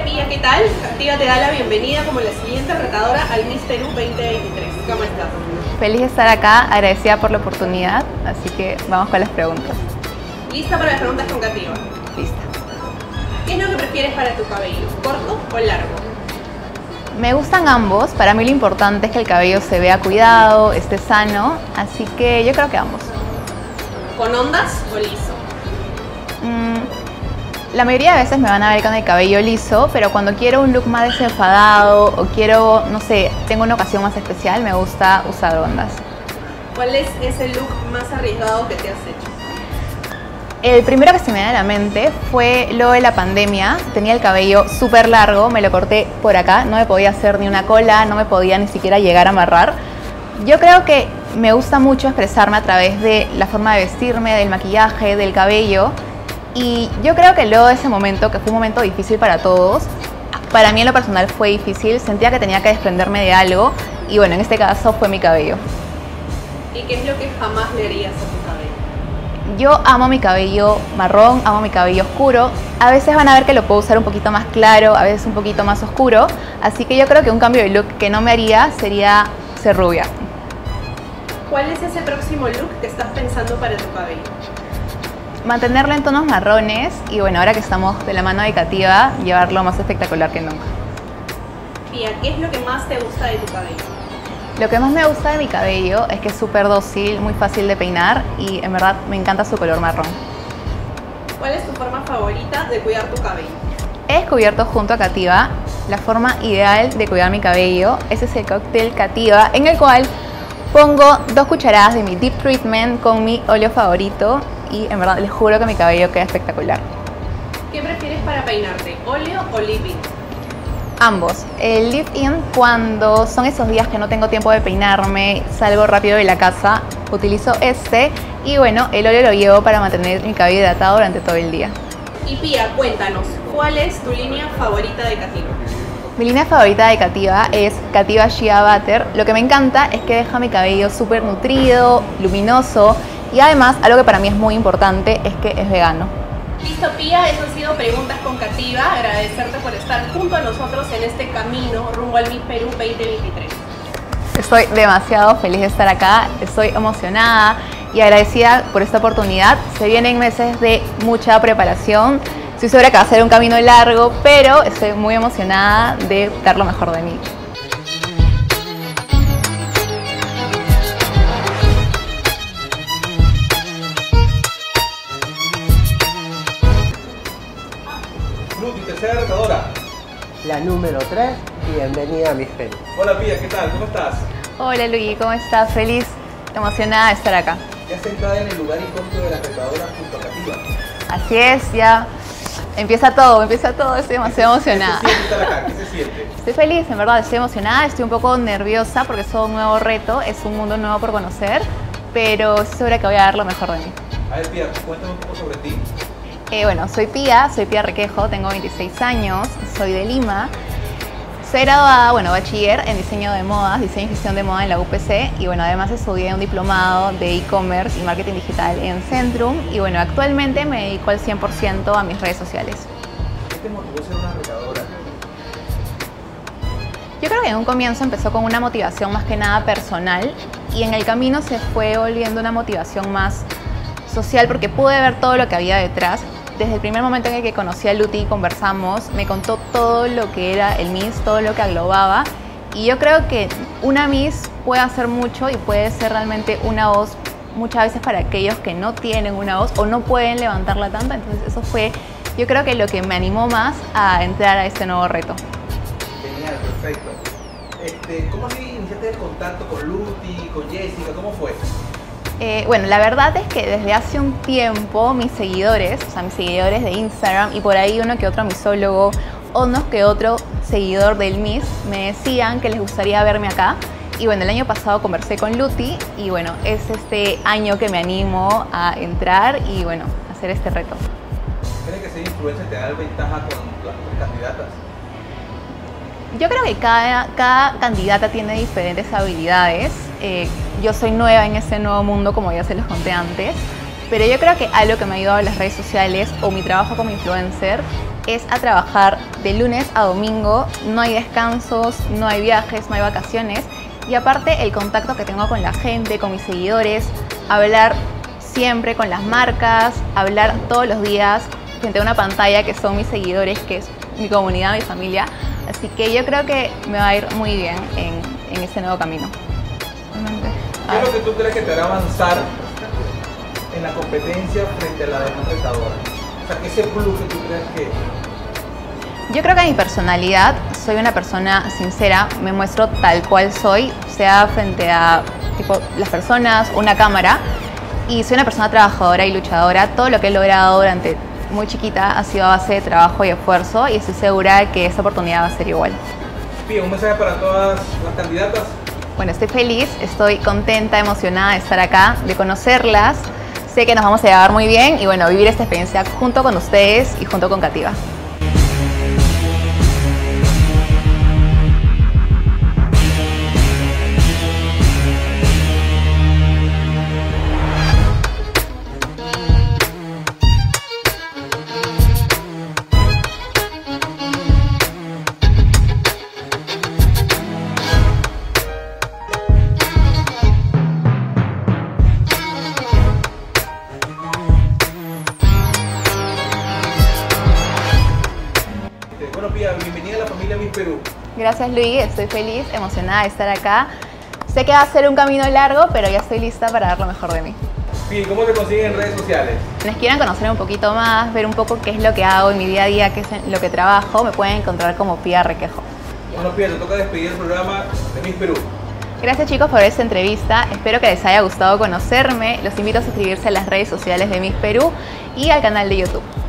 Pía, ¿qué tal? Activa te da la bienvenida como la siguiente retadora al Miss Perú 2023. ¿Cómo estás? Feliz de estar acá, agradecida por la oportunidad, así que vamos con las preguntas. ¿Lista para las preguntas con Cativa? Lista. ¿Qué es lo que prefieres para tu cabello? ¿Corto o largo? Me gustan ambos, para mí lo importante es que el cabello se vea cuidado, esté sano, así que yo creo que ambos. ¿Con ondas o liso? Mm, la mayoría de veces me van a ver con el cabello liso, pero cuando quiero un look más desenfadado o quiero, no sé, tengo una ocasión más especial, me gusta usar ondas. ¿Cuál es ese look más arriesgado que te has hecho? El primero que se me da a la mente fue lo de la pandemia. Tenía el cabello súper largo, me lo corté por acá, no me podía hacer ni una cola, no me podía ni siquiera llegar a amarrar. Yo creo que me gusta mucho expresarme a través de la forma de vestirme, del maquillaje, del cabello. Y yo creo que luego de ese momento, que fue un momento difícil para todos, para mí en lo personal fue difícil, sentía que tenía que desprenderme de algo y bueno, en este caso fue mi cabello. ¿Y qué es lo que jamás le harías a tu cabello? Yo amo mi cabello marrón, amo mi cabello oscuro. A veces van a ver que lo puedo usar un poquito más claro, a veces un poquito más oscuro. Así que yo creo que un cambio de look que no me haría sería ser rubia. ¿Cuál es ese próximo look que estás pensando para tu cabello? Mantenerlo en tonos marrones y bueno, ahora que estamos de la mano educativa, llevarlo más espectacular que nunca. Pia, ¿qué es lo que más te gusta de tu cabello? Lo que más me gusta de mi cabello es que es súper dócil, muy fácil de peinar y en verdad me encanta su color marrón. ¿Cuál es tu forma favorita de cuidar tu cabello? He descubierto junto a Cativa la forma ideal de cuidar mi cabello. Ese es el cóctel Cativa en el cual pongo dos cucharadas de mi Deep Treatment con mi óleo favorito y en verdad les juro que mi cabello queda espectacular. ¿Qué prefieres para peinarte, óleo o lip-in? Ambos. El lip-in cuando son esos días que no tengo tiempo de peinarme, salgo rápido de la casa, utilizo este y bueno, el óleo lo llevo para mantener mi cabello hidratado durante todo el día. Y Pia, cuéntanos, ¿cuál es tu línea favorita de Cativa? Mi línea favorita de Cativa es Cativa Shea Butter. Lo que me encanta es que deja mi cabello súper nutrido, luminoso y además, algo que para mí es muy importante es que es vegano. Listo, Pía, eso han sido Preguntas con Cativa. Agradecerte por estar junto a nosotros en este camino rumbo al Miss Perú 2023. Estoy demasiado feliz de estar acá, estoy emocionada y agradecida por esta oportunidad. Se vienen meses de mucha preparación. Estoy segura que va a ser un camino largo, pero estoy muy emocionada de dar lo mejor de mí. La número 3, bienvenida a Miss Perú. Hola Pía, ¿qué tal? ¿Cómo estás? Hola Luigi, ¿cómo estás? Feliz, emocionada de estar acá. Ya sentada en el lugar icónico de la retadora junto a Cativa. Así es, ya empieza todo, empieza todo, estoy demasiado emocionada. ¿Qué se siente estar acá? ¿Qué se siente? Estoy feliz, en verdad, estoy emocionada, estoy un poco nerviosa porque es un nuevo reto, es un mundo nuevo por conocer, pero estoy segura que voy a dar lo mejor de mí. A ver Pía, cuéntame un poco sobre ti. Eh, bueno, soy Pía, soy Pía Requejo, tengo 26 años, soy de Lima. Soy graduada, bueno, bachiller en diseño de modas, diseño y gestión de moda en la UPC y bueno, además estudié un diplomado de e-commerce y marketing digital en Centrum y bueno, actualmente me dedico al 100% a mis redes sociales. ¿Qué te motivó ser una? Yo creo que en un comienzo empezó con una motivación más que nada personal y en el camino se fue volviendo una motivación más social porque pude ver todo lo que había detrás desde el primer momento en que conocí a Luti y conversamos, me contó todo lo que era el Miss, todo lo que aglobaba. Y yo creo que una Miss puede hacer mucho y puede ser realmente una voz muchas veces para aquellos que no tienen una voz o no pueden levantarla tanto. Entonces eso fue, yo creo que lo que me animó más a entrar a este nuevo reto. Genial, perfecto. Este, ¿Cómo iniciaste el contacto con Luti, con Jessica? ¿Cómo fue? Eh, bueno, la verdad es que desde hace un tiempo mis seguidores, o sea, mis seguidores de Instagram y por ahí uno que otro misólogo o uno que otro seguidor del Miss me decían que les gustaría verme acá. Y bueno, el año pasado conversé con Luti y bueno, es este año que me animo a entrar y bueno, hacer este reto. ¿Crees que ser influencer te da ventaja con las candidatas? Yo creo que cada, cada candidata tiene diferentes habilidades. Eh, yo soy nueva en ese nuevo mundo, como ya se los conté antes, pero yo creo que algo que me ha ayudado las redes sociales o mi trabajo como influencer es a trabajar de lunes a domingo, no hay descansos, no hay viajes, no hay vacaciones y aparte el contacto que tengo con la gente, con mis seguidores, hablar siempre con las marcas, hablar todos los días frente a una pantalla que son mis seguidores, que es mi comunidad, mi familia. Así que yo creo que me va a ir muy bien en, en este nuevo camino. ¿Qué es lo que tú crees que te hará avanzar en la competencia frente a la demás retadoras? O sea, ese plus que tú crees que yo creo que mi personalidad, soy una persona sincera, me muestro tal cual soy, sea frente a tipo, las personas, una cámara, y soy una persona trabajadora y luchadora. Todo lo que he logrado durante muy chiquita ha sido a base de trabajo y esfuerzo y estoy segura que esta oportunidad va a ser igual. Un mensaje para todas las candidatas. Bueno, estoy feliz, estoy contenta, emocionada de estar acá, de conocerlas. Sé que nos vamos a llevar muy bien y bueno, vivir esta experiencia junto con ustedes y junto con Cativa. Gracias Luis, estoy feliz, emocionada de estar acá. Sé que va a ser un camino largo, pero ya estoy lista para dar lo mejor de mí. Pía, ¿cómo te consiguen en redes sociales? Quienes quieran conocer un poquito más, ver un poco qué es lo que hago en mi día a día, qué es lo que trabajo, me pueden encontrar como Pía Requejo. Bueno, Pía, te toca despedir el programa de Miss Perú. Gracias chicos por esta entrevista, espero que les haya gustado conocerme, los invito a suscribirse a las redes sociales de Miss Perú y al canal de YouTube.